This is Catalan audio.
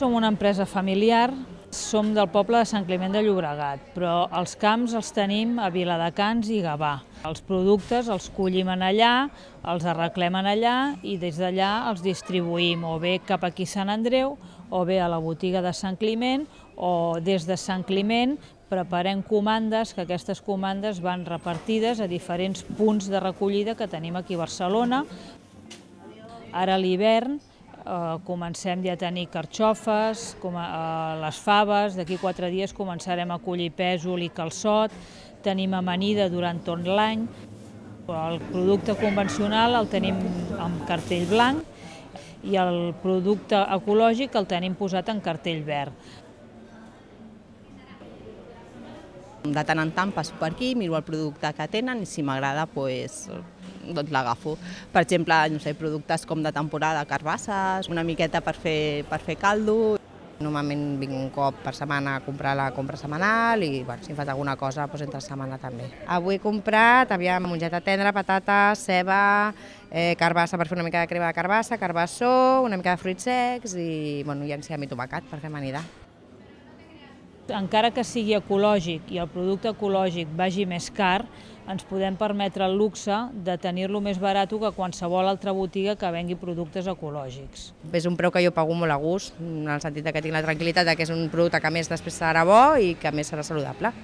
Som una empresa familiar, som del poble de Sant Climent de Llobregat, però els camps els tenim a Viladecans i Gavà. Els productes els collim allà, els arreglem allà i des d'allà els distribuïm o bé cap aquí a Sant Andreu o bé a la botiga de Sant Climent o des de Sant Climent preparem comandes, que aquestes comandes van repartides a diferents punts de recollida que tenim aquí a Barcelona. Ara a l'hivern eh, comencem ja a tenir carxofes, com a, eh, les faves, d'aquí quatre dies començarem a collir pèsol i calçot, tenim amanida durant tot l'any, el producte convencional el tenim amb cartell blanc i el producte ecològic el tenim posat en cartell verd. De tant en tant passo per aquí, miro el producte que tenen i si m'agrada pues, doncs l'agafo. Per exemple, no sé, productes com de temporada, carbasses, una miqueta per fer, per fer caldo. Normalment vinc un cop per setmana a comprar la compra setmanal i bueno, si em fas alguna cosa doncs entre setmana també. Avui he comprat, aviam, mongeta tendra, patata, ceba, eh, carbassa per fer una mica de crema de carbassa, carbassó, una mica de fruits secs i, bueno, i enciam i tomacat per fer amanida encara que sigui ecològic i el producte ecològic vagi més car, ens podem permetre el luxe de tenir-lo més barat que qualsevol altra botiga que vengui productes ecològics. És un preu que jo pago molt a gust, en el sentit que tinc la tranquil·litat que és un producte que més després serà bo i que més serà saludable.